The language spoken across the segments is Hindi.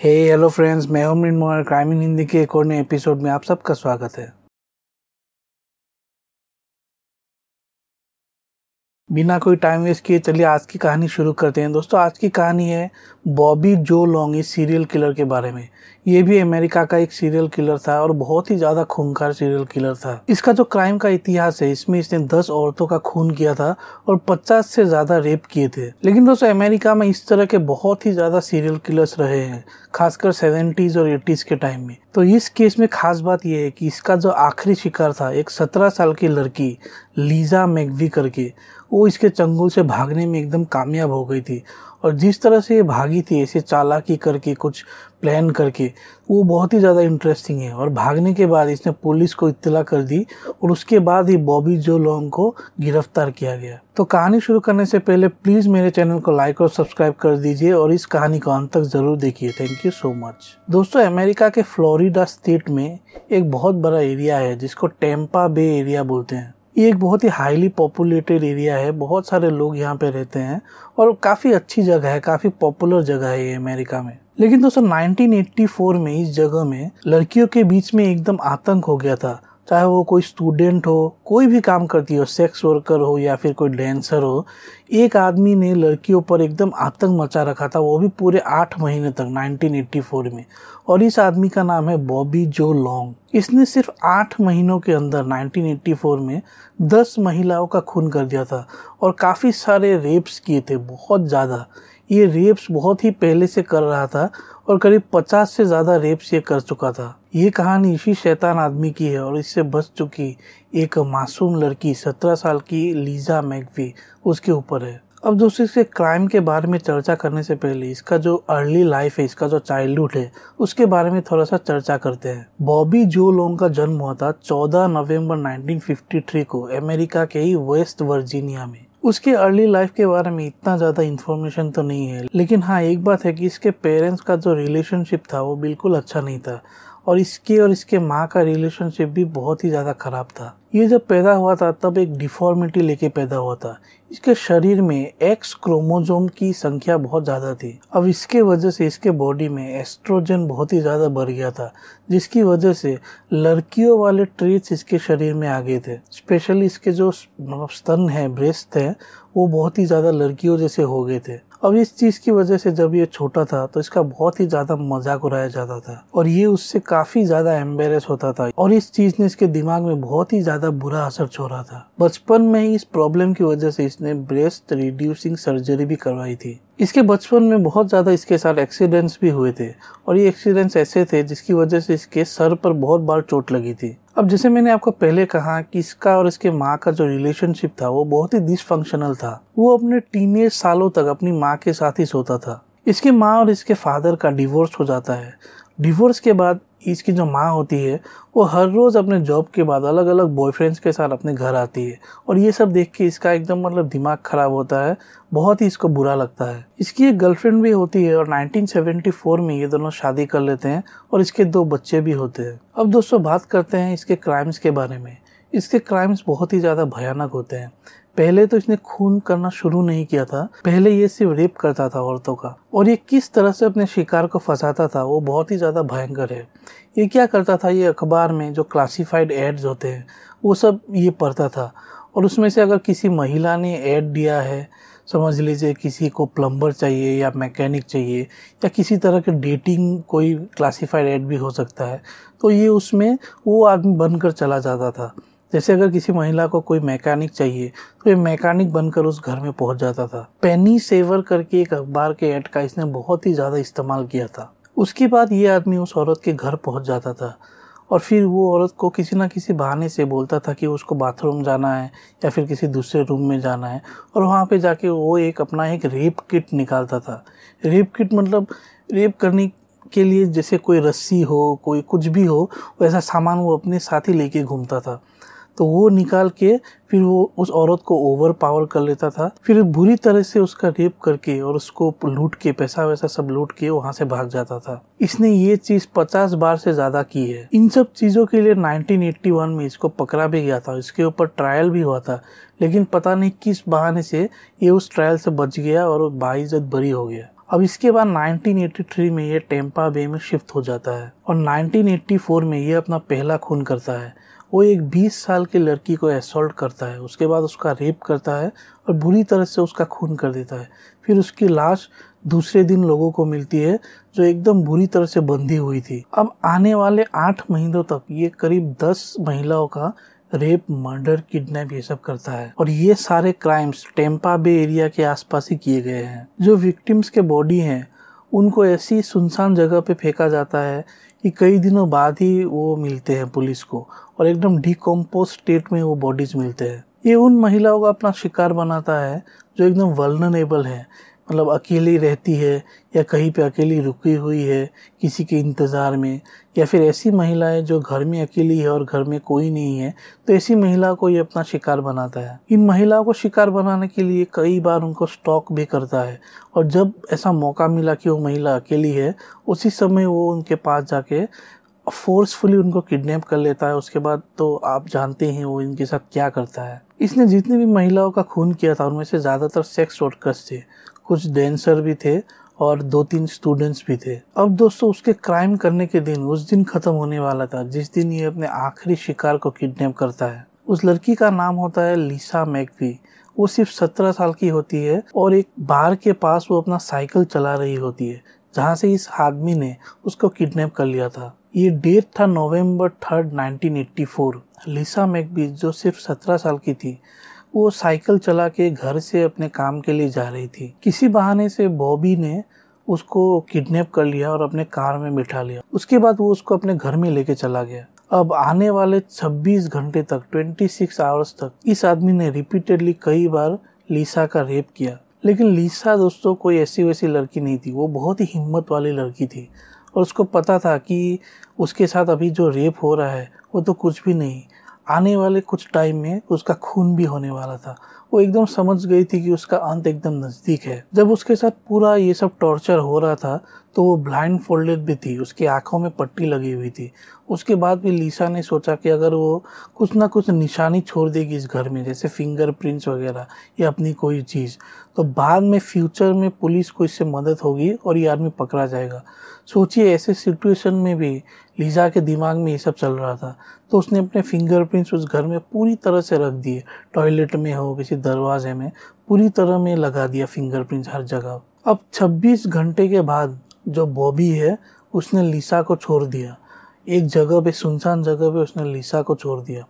हे हेलो फ्रेंड्स मैं हूँ मृणमोहन क्राइम इन हिंदी के एक और नए एपिसोड में आप सबका स्वागत है। बिना कोई टाइम वेस्ट किए चलिए आज की कहानी शुरू करते हैं। दोस्तों, आज की कहानी है बॉबी जो लॉन्ग इस सीरियल किलर के बारे में। ये भी अमेरिका का एक सीरियल किलर था और बहुत ही ज़्यादा खूंखार सीरियल किलर था। इसका जो क्राइम का इतिहास है, इसमें इसने 10 औरतों का खून किया था और 50 से ज़्यादा रेप किए थे। लेकिन दोस्तों, अमेरिका में इस तरह के बहुत ही ज़्यादा सीरियल किलर्स रहे हैं, खासकर सेवेंटीज और एटीज के टाइम में। तो इस केस में खास बात यह है कि इसका जो आखिरी शिकार था, एक सत्रह साल की लड़की लीजा मैगवी करके वो इसके चंगुल से भागने में एकदम कामयाब हो गई थी। और जिस तरह से ये भागी थी, ऐसे चालाकी करके, कुछ प्लान करके, वो बहुत ही ज़्यादा इंटरेस्टिंग है। और भागने के बाद इसने पुलिस को इत्तला कर दी और उसके बाद ही बॉबी जो लॉन्ग को गिरफ़्तार किया गया। तो कहानी शुरू करने से पहले प्लीज़ मेरे चैनल को लाइक और सब्सक्राइब कर दीजिए और इस कहानी को अंत तक ज़रूर देखिए। थैंक यू सो मच दोस्तों, अमेरिका के फ्लोरिडा स्टेट में एक बहुत बड़ा एरिया है, जिसको टेम्पा बे एरिया बोलते हैं। ये एक बहुत ही हाईली पॉपुलेटेड एरिया है। बहुत सारे लोग यहाँ पे रहते हैं और काफ़ी अच्छी जगह है, काफ़ी पॉपुलर जगह है ये अमेरिका में। लेकिन दोस्तों 1984 में इस जगह में लड़कियों के बीच में एकदम आतंक हो गया था। चाहे वो कोई स्टूडेंट हो, कोई भी काम करती हो सेक्स वर्कर हो या फिर कोई डांसर हो, एक आदमी ने लड़कियों पर एकदम आतंक मचा रखा था, वो भी पूरे आठ महीने तक 1984 में। और इस आदमी का नाम है बॉबी जो लॉन्ग इसने सिर्फ़ आठ महीनों के अंदर 1984 में, दस महिलाओं का खून कर दिया था और काफ़ी सारे रेप्स किए थे, बहुत ज़्यादा। ये रेप्स बहुत ही पहले से कर रहा था और करीब पचास से ज़्यादा रेप्स ये कर चुका था। ये कहानी इसी शैतान आदमी की है और इससे बच चुकी एक मासूम लड़की सत्रह साल की लीजा मैगवी उसके ऊपर है। अब दोस्तों इसके क्राइम के बारे में चर्चा करने से पहले इसका जो अर्ली लाइफ है, इसका जो चाइल्डहुड है, उसके बारे में थोड़ा सा चर्चा करते हैं। बॉबी जो लोंग का जन्म हुआ था 14 नवंबर 1953 को अमेरिका के ही वेस्ट वर्जीनिया में। उसके अर्ली लाइफ के बारे में इतना ज़्यादा इन्फॉर्मेशन तो नहीं है, लेकिन हाँ एक बात है कि इसके पेरेंट्स का जो रिलेशनशिप था वो बिल्कुल अच्छा नहीं था। और इसके और इसके माँ का रिलेशनशिप भी बहुत ही ज़्यादा ख़राब था। ये जब पैदा हुआ था, तब एक डिफॉर्मिटी लेके पैदा हुआ था। इसके शरीर में एक्स क्रोमोजोम की संख्या बहुत ज़्यादा थी। अब इसके वजह से इसके बॉडी में एस्ट्रोजन बहुत ही ज़्यादा बढ़ गया था, जिसकी वजह से लड़कियों वाले ट्रेट्स इसके शरीर में आ गए थे। स्पेशली इसके जो मतलब स्तन है ब्रेस्ट है, वो बहुत ही ज़्यादा लड़कियों जैसे हो गए थे। अब इस चीज़ की वजह से जब ये छोटा था तो इसका बहुत ही ज़्यादा मज़ाक उड़ाया जाता था। और ये उससे काफ़ी ज़्यादा एम्बेरस होता था। और इस चीज़ ने इसके दिमाग में बहुत ही ज़्यादा बुरा असर छोड़ा था। बचपन में ही इस प्रॉब्लम की वजह से इसने ब्रेस्ट रिड्यूसिंग सर्जरी भी करवाई थी। इसके बचपन में बहुत ज़्यादा इसके साथ एक्सीडेंट्स भी हुए थे। और ये एक्सीडेंट्स ऐसे थे जिसकी वजह से इसके सर पर बहुत बार चोट लगी थी। अब जैसे मैंने आपको पहले कहा कि इसका और इसके माँ का जो रिलेशनशिप था, वो बहुत ही डिसफंक्शनल था। वो अपने टीनेज सालों तक अपनी माँ के साथ ही सोता था। इसके माँ और इसके फादर का डिवोर्स हो जाता है। डिवोर्स के बाद इसकी जो माँ होती है, वो हर रोज़ अपने जॉब के बाद अलग अलग बॉयफ्रेंड्स के साथ अपने घर आती है। और ये सब देख के इसका एकदम मतलब दिमाग ख़राब होता है, बहुत ही इसको बुरा लगता है। इसकी एक गर्लफ्रेंड भी होती है और 1974 में ये दोनों शादी कर लेते हैं और इसके दो बच्चे भी होते हैं। अब दोस्तों बात करते हैं इसके क्राइम्स के बारे में। इसके क्राइम्स बहुत ही ज़्यादा भयानक होते हैं। पहले तो इसने खून करना शुरू नहीं किया था। पहले ये सिर्फ़ रेप करता था औरतों का। और ये किस तरह से अपने शिकार को फंसाता था, वो बहुत ही ज़्यादा भयंकर है। ये क्या करता था, ये अखबार में जो क्लासिफाइड एड्स होते हैं, वो सब ये पढ़ता था। और उसमें से अगर किसी महिला ने ऐड दिया है, समझ लीजिए किसी को प्लम्बर चाहिए या मैकेनिक चाहिए, या किसी तरह के डेटिंग कोई क्लासिफाइड ऐड भी हो सकता है तो ये उसमें वो आदमी बनकर चला जाता था। जैसे अगर किसी महिला को कोई मैकेनिक चाहिए तो ये मैकेनिक बनकर उस घर में पहुँच जाता था। पेनी सेवर करके एक अखबार के एड का इसने बहुत ही ज़्यादा इस्तेमाल किया था। उसके बाद ये आदमी उस औरत के घर पहुँच जाता था और फिर वो औरत को किसी ना किसी बहाने से बोलता था कि उसको बाथरूम जाना है या फिर किसी दूसरे रूम में जाना है और वहाँ पे जाके वो एक अपना एक रेप किट निकालता था। रेप किट मतलब रेप करने के लिए जैसे कोई रस्सी हो, कोई कुछ भी हो, वैसा सामान वो अपने साथ ही लेके घूमता था। तो वो निकाल के फिर वो उस औरत को ओवर पावर कर लेता था। फिर बुरी तरह से उसका रेप करके और उसको लूट के, पैसा वैसा सब लूट के वहाँ से भाग जाता था। इसने ये चीज़ पचास बार से ज़्यादा की है। इन सब चीज़ों के लिए 1981 में इसको पकड़ा भी गया था। इसके ऊपर ट्रायल भी हुआ था। लेकिन पता नहीं किस बहाने से ये उस ट्रायल से बच गया और बाइज्जत बरी हो गया। अब इसके बाद 1983 में ये टेम्पा बे में शिफ्ट हो जाता है और 1984 में ये अपना पहला खून करता है। वो एक 20 साल की लड़की को असॉल्ट करता है, उसके बाद उसका रेप करता है और बुरी तरह से उसका खून कर देता है। फिर उसकी लाश दूसरे दिन लोगों को मिलती है, जो एकदम बुरी तरह से बंधी हुई थी। अब आने वाले आठ महीनों तक ये करीब दस महिलाओं का रेप मर्डर किडनैप ये सब करता है। और ये सारे क्राइम्स टेम्पा बे एरिया के आसपास ही किए गए हैं। जो विक्टिम्स के बॉडी हैं, उनको ऐसी सुनसान जगह पे फेंका जाता है कि कई दिनों बाद ही वो मिलते हैं पुलिस को। और एकदम डिकम्पोज स्टेट में वो बॉडीज मिलते हैं। ये उन महिलाओं का अपना शिकार बनाता है, जो एकदम वलनरेबल है। मतलब अकेली रहती है या कहीं पे अकेली रुकी हुई है किसी के इंतज़ार में, या फिर ऐसी महिलाएँ जो घर में अकेली है और घर में कोई नहीं है तो ऐसी महिला को ये अपना शिकार बनाता है। इन महिलाओं को शिकार बनाने के लिए कई बार उनको स्टॉक भी करता है, और जब ऐसा मौका मिला कि वो महिला अकेली है, उसी समय वो उनके पास जाके फोर्सफुली उनको किडनैप कर लेता है, उसके बाद तो आप जानते हैं वो इनके साथ क्या करता है। इसने जितनी भी महिलाओं का खून किया था, उनमें से ज़्यादातर सेक्स वर्कर्स थे। कुछ डेंसर भी थे और दो तीन स्टूडेंट्स भी थे। अब दोस्तों, उसके क्राइम करने के दिन, उस दिन खत्म होने वाला था, जिस दिन ये अपने आखिरी शिकार को किडनैप करता है। उस लड़की का नाम होता है लिसा मैकवी वो सिर्फ़ सत्रह साल की होती है और एक बार के पास वो अपना साइकिल चला रही होती है। जहाँ से इस आदमी ने उसको किडनैप कर लिया था। ये डेट था नवंबर थर्ड 1984 लिसा मैकबी, जो सिर्फ़ सत्रह साल की थी, वो साइकिल चला के घर से अपने काम के लिए जा रही थी। किसी बहाने से बॉबी ने उसको किडनैप कर लिया और अपने कार में बिठा लिया। उसके बाद वो उसको अपने घर में लेके चला गया। अब आने वाले 26 घंटे तक 26 आवर्स तक, इस आदमी ने रिपीटेडली कई बार लीसा का रेप किया। लेकिन लीसा दोस्तों कोई ऐसी वैसी लड़की नहीं थी, वो बहुत ही हिम्मत वाली लड़की थी। और उसको पता था कि उसके साथ अभी जो रेप हो रहा है, वो तो कुछ भी नहीं। आने वाले कुछ टाइम में उसका खून भी होने वाला था। वो एकदम समझ गई थी कि उसका अंत एकदम नज़दीक है। जब उसके साथ पूरा ये सब टॉर्चर हो रहा था तो वो ब्लाइंड फोल्डेड भी थी, उसकी आँखों में पट्टी लगी हुई थी। उसके बाद भी लीसा ने सोचा कि अगर वो कुछ ना कुछ निशानी छोड़ देगी इस घर में, जैसे फिंगर प्रिंट्स वगैरह या अपनी कोई चीज़ तो बाद में फ्यूचर में पुलिस को इससे मदद होगी और ये आदमी पकड़ा जाएगा। सोचिए, ऐसे सिचुएशन में भी लीजा के दिमाग में ये सब चल रहा था। तो उसने अपने फिंगरप्रिंट्स उस घर में पूरी तरह से रख दिए। टॉयलेट में हो, किसी दरवाजे में पूरी तरह में लगा दिया फिंगरप्रिंट्स हर जगह। अब 26 घंटे के बाद जो बॉबी है, उसने लिसा को छोड़ दिया। एक जगह पे, सुनसान जगह पे उसने लिसा को छोड़ दिया।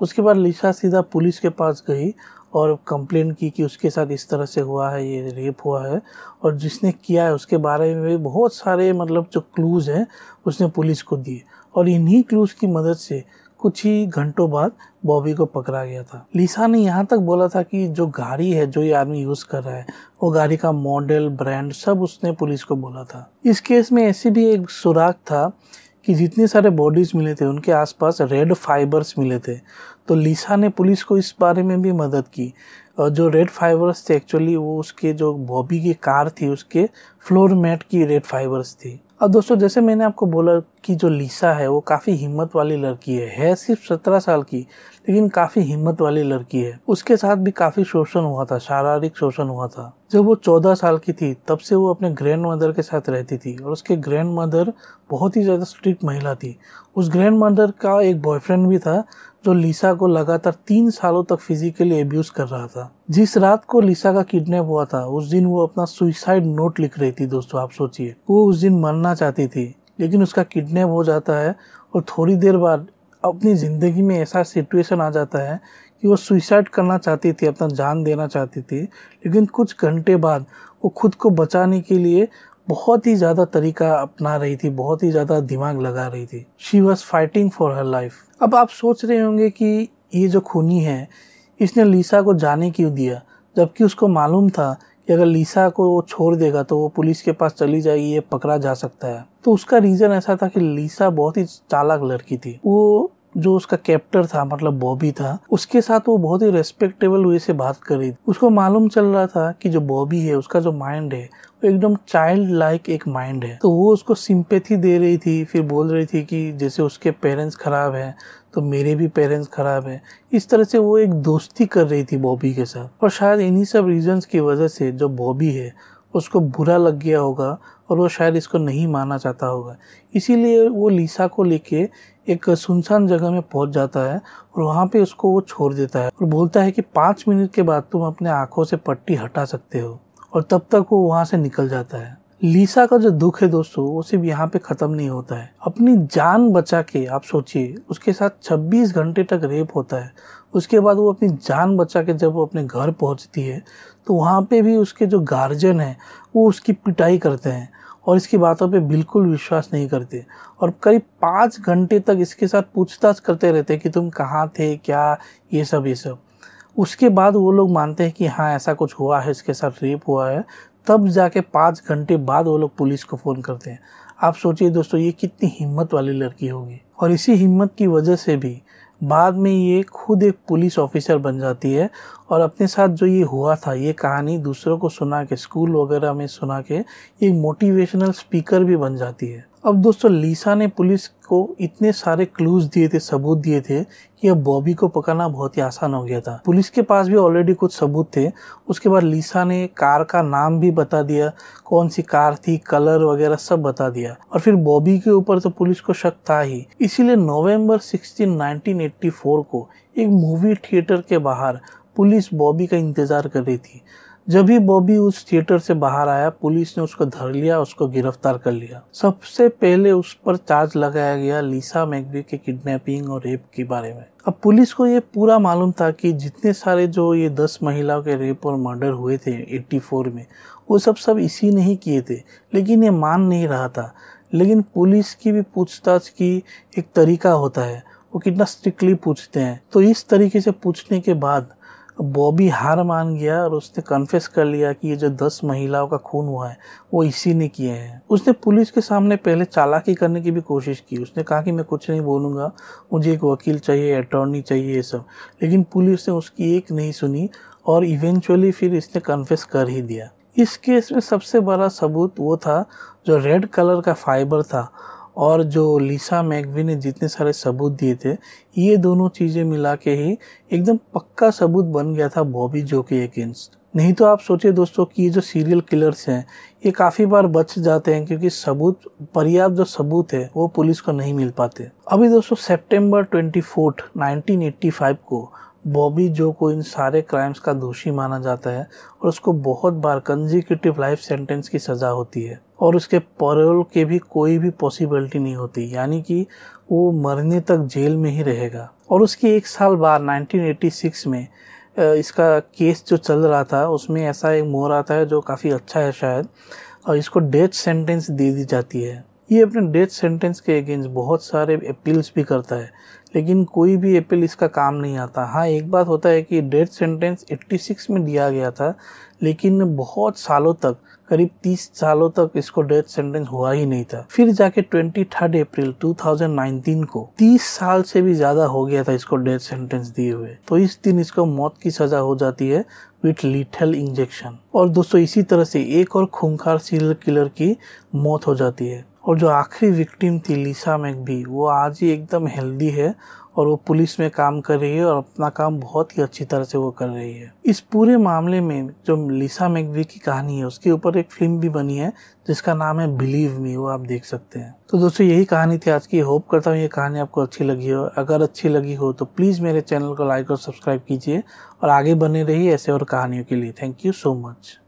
उसके बाद लिसा सीधा पुलिस के पास गई और कंप्लेन की कि उसके साथ इस तरह से हुआ है, ये रेप हुआ है। और जिसने किया है, उसके बारे में भी बहुत सारे मतलब जो क्लूज़ हैं, उसने पुलिस को दिए। और इन्हीं क्लूज़ की मदद से कुछ ही घंटों बाद बॉबी को पकड़ा गया था। लिसा ने यहाँ तक बोला था कि जो गाड़ी है, जो ये आदमी यूज़ कर रहा है, वो गाड़ी का मॉडल, ब्रांड सब उसने पुलिस को बोला था। इस केस में ऐसे भी एक सुराग था कि जितने सारे बॉडीज मिले थे, उनके आसपास रेड फाइबर्स मिले थे। तो लिसा ने पुलिस को इस बारे में भी मदद की। और जो रेड फाइबर्स थे, एक्चुअली वो उसके जो बॉबी की कार थी, उसके फ्लोर मैट की रेड फाइबर्स थी। अब दोस्तों, जैसे मैंने आपको बोला कि जो लीसा है, वो काफ़ी हिम्मत वाली लड़की है। है सिर्फ़ सत्रह साल की, लेकिन काफ़ी हिम्मत वाली लड़की है। उसके साथ भी काफ़ी शोषण हुआ था, शारीरिक शोषण हुआ था। जब वो चौदह साल की थी, तब से वो अपने ग्रैंड मदर के साथ रहती थी और उसके ग्रैंड मदर बहुत ही ज़्यादा स्ट्रिक्ट महिला थी। उस ग्रैंड मदर का एक बॉयफ्रेंड भी था, जो लिसा को लगातार तीन सालों तक फिजिकली एब्यूज कर रहा था। जिस रात को लिसा का किडनैप हुआ था, उस दिन वो अपना सुइसाइड नोट लिख रही थी, दोस्तों, आप सोचिए। वो उस दिन मरना चाहती थी, लेकिन उसका किडनैप हो जाता है और थोड़ी देर बाद अपनी ज़िंदगी में ऐसा सिचुएशन आ जाता है कि वो सुइसाइड करना चाहती थी, अपना जान देना चाहती थी, लेकिन कुछ घंटे बाद वो खुद को बचाने के लिए बहुत ही ज़्यादा तरीका अपना रही थी, बहुत ही ज़्यादा दिमाग लगा रही थी। She was fighting for her life अब आप सोच रहे होंगे कि ये जो खूनी है, इसने लीसा को जाने क्यों दिया? जबकि उसको मालूम था कि अगर लीसा को वो छोड़ देगा तो वो पुलिस के पास चली जाएगी, ये पकड़ा जा सकता है। तो उसका रीजन ऐसा था कि लीसा बहुत ही चालाक लड़की थी। वो जो उसका कैप्टर था मतलब बॉबी था, उसके साथ वो बहुत ही रेस्पेक्टेबल वे से बात कर रही थी। उसको मालूम चल रहा था कि जो बॉबी है, उसका जो माइंड है, वो एकदम चाइल्ड लाइक एक माइंड है। तो वो उसको सिंपेथी दे रही थी, फिर बोल रही थी कि जैसे उसके पेरेंट्स खराब हैं तो मेरे भी पेरेंट्स खराब हैं। इस तरह से वो एक दोस्ती कर रही थी बॉबी के साथ। और शायद इन्हीं सब रीजंस की वजह से जो बॉबी है उसको बुरा लग गया होगा और वो शायद इसको नहीं मानना चाहता होगा। इसीलिए वो लीसा को लेके एक सुनसान जगह में पहुँच जाता है और वहाँ पे उसको वो छोड़ देता है और बोलता है कि पाँच मिनट के बाद तुम अपने आँखों से पट्टी हटा सकते हो और तब तक वो वहाँ से निकल जाता है। लीसा का जो दुख है दोस्तों, वो सिर्फ़ यहाँ पे खत्म नहीं होता है। अपनी जान बचा के, आप सोचिए, उसके साथ 26 घंटे तक रेप होता है। उसके बाद वो अपनी जान बचा के जब वो अपने घर पहुँचती है तो वहाँ पे भी उसके जो गार्जियन है, वो उसकी पिटाई करते हैं और इसकी बातों पे बिल्कुल विश्वास नहीं करते। और करीब पाँच घंटे तक इसके साथ पूछताछ करते रहते कि तुम कहाँ थे, क्या, ये सब ये सब। उसके बाद वो लोग मानते हैं कि हाँ ऐसा कुछ हुआ है, इसके साथ रेप हुआ है। तब जाके पाँच घंटे बाद वो लोग पुलिस को फ़ोन करते हैं। आप सोचिए दोस्तों, ये कितनी हिम्मत वाली लड़की होगी। और इसी हिम्मत की वजह से भी बाद में ये खुद एक पुलिस ऑफिसर बन जाती है और अपने साथ जो ये हुआ था, ये कहानी दूसरों को सुना के, स्कूल वगैरह में सुना के, एक मोटिवेशनल स्पीकर भी बन जाती है। अब दोस्तों, लीसा ने पुलिस को इतने सारे क्लूज दिए थे, सबूत दिए थे, कि अब बॉबी को पकड़ना बहुत ही आसान हो गया था। पुलिस के पास भी ऑलरेडी कुछ सबूत थे। उसके बाद लीसा ने कार का नाम भी बता दिया, कौन सी कार थी कलर वगैरह सब बता दिया। और फिर बॉबी के ऊपर तो पुलिस को शक था ही। इसीलिए नवंबर 16 1984 को एक मूवी थिएटर के बाहर पुलिस बॉबी का इंतज़ार कर रही थी। जब भी बॉबी उस थिएटर से बाहर आया, पुलिस ने उसको धर लिया, उसको गिरफ़्तार कर लिया। सबसे पहले उस पर चार्ज लगाया गया लीसा मैगवी के किडनैपिंग और रेप के बारे में। अब पुलिस को ये पूरा मालूम था कि जितने सारे जो ये दस महिलाओं के रेप और मर्डर हुए थे 84 में, वो सब सब इसी ने ही किए थे। लेकिन ये मान नहीं रहा था। लेकिन पुलिस की भी पूछताछ की एक तरीका होता है। वो कितना स्ट्रिक्टली पूछते हैं। तो इस तरीके से पूछने के बाद बॉबी हार मान गया और उसने कन्फेस कर लिया कि ये जो दस महिलाओं का खून हुआ है, वो इसी ने किए हैं। उसने पुलिस के सामने पहले चालाकी करने की भी कोशिश की। उसने कहा कि मैं कुछ नहीं बोलूँगा, मुझे एक वकील चाहिए अटॉर्नी चाहिए, ये सब। लेकिन पुलिस ने उसकी एक नहीं सुनी और इवेंचुअली फिर इसने कन्फेस कर ही दिया। इस केस में सबसे बड़ा सबूत वो था, जो रेड कलर का फाइबर था। और जो लीसा मैगवी ने जितने सारे सबूत दिए थे, ये दोनों चीज़ें मिला के ही एकदम पक्का सबूत बन गया था बॉबी जो के अगेंस्ट। नहीं तो आप सोचिए दोस्तों कि ये जो सीरियल किलर्स हैं, ये काफ़ी बार बच जाते हैं क्योंकि सबूत, पर्याप्त जो सबूत है, वो पुलिस को नहीं मिल पाते। अभी दोस्तों सितंबर ट्वेंटी फोर्थ को बॉबी जो को इन सारे क्राइम्स का दोषी माना जाता है, और उसको बहुत बार कंजिक्यूटिव लाइफ सेंटेंस की सज़ा होती है। और उसके पैरोल के भी कोई भी पॉसिबिलिटी नहीं होती, यानी कि वो मरने तक जेल में ही रहेगा। और उसकी एक साल बाद 1986 में इसका केस जो चल रहा था, उसमें ऐसा एक मोर आता है जो काफ़ी अच्छा है शायद और इसको डेथ सेंटेंस दे दी जाती है। ये अपने डेथ सेंटेंस के अगेंस्ट बहुत सारे अपील्स भी करता है, लेकिन कोई भी अपील इसका काम नहीं आता। हाँ एक बात होता है कि डेथ सेंटेंस 86 में दिया गया था, लेकिन बहुत सालों तक, करीब 30 सालों तक इसको डेथ सेंटेंस हुआ ही नहीं था। फिर जाके ट्वेंटी थर्ड अप्रैल 2019 को 30 साल से भी ज़्यादा हो गया था इसको डेथ सेंटेंस दिए हुए। तो इस दिन इसको मौत की सजा हो जाती है विथ लिथल इंजेक्शन और दोस्तों, इसी तरह से एक और खूंखार सीरियल किलर की मौत हो जाती है। और जो आखिरी विक्टिम थी लीसा मैकबी वो आज ही एकदम हेल्दी है और वो पुलिस में काम कर रही है और अपना काम बहुत ही अच्छी तरह से वो कर रही है। इस पूरे मामले में जो लिसा मैकवी की कहानी है, उसके ऊपर एक फ़िल्म भी बनी है, जिसका नाम है बिलीव मी वो आप देख सकते हैं। तो दोस्तों, यही कहानी थी आज की। होप करता हूँ ये कहानी आपको अच्छी लगी हो। अगर अच्छी लगी हो तो प्लीज़ मेरे चैनल को लाइक और सब्सक्राइब कीजिए और आगे बने रहिए ऐसे और कहानियों के लिए। Thank you so much